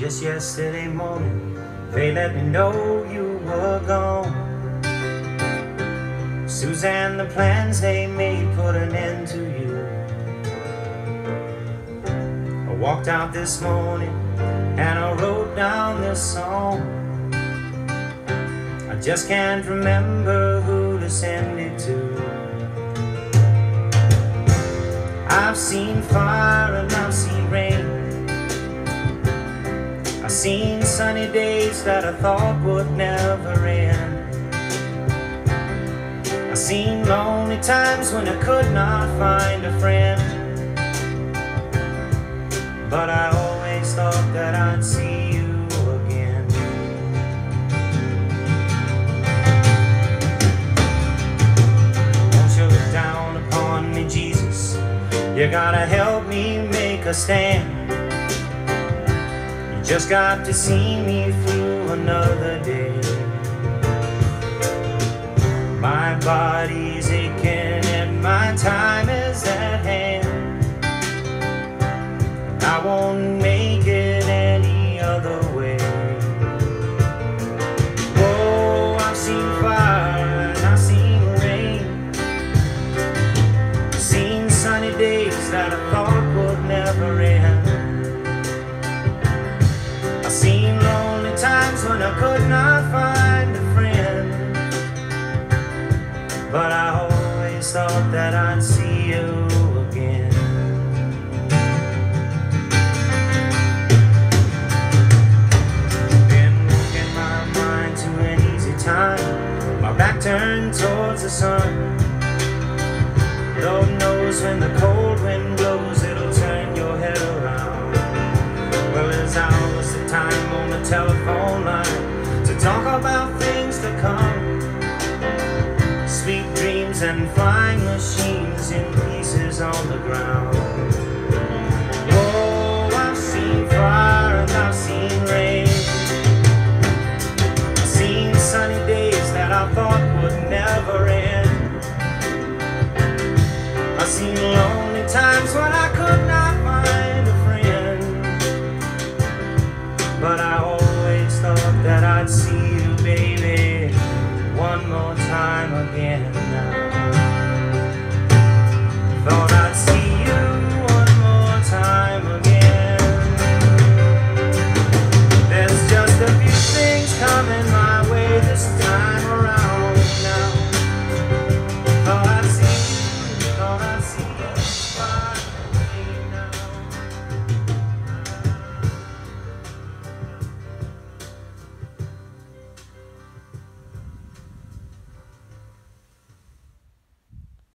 just yesterday morning, they let me know you were gone. Suzanne, the plans they made put an end to you. I walked out this morning and I wrote down this song. I just can't remember who to send it to. I've seen fire and I've seen sunny days that I thought would never end. I've seen lonely times when I could not find a friend. But I always thought that I'd see you again. Won't you look down upon me, Jesus? You gotta help me make a stand. Just got to see me through another day. My body's aching and my time is at hand. I won't make it any other way. Oh, I've seen fire and I've seen rain. Seen sunny days that I thought would never end. I could not find a friend. But I always thought that I'd see you again. Been working my mind to an easy time. My back turned towards the sun. Lord knows when the cold wind blows, time on the telephone line to talk about things to come. Sweet dreams and flying machines in pieces on the ground.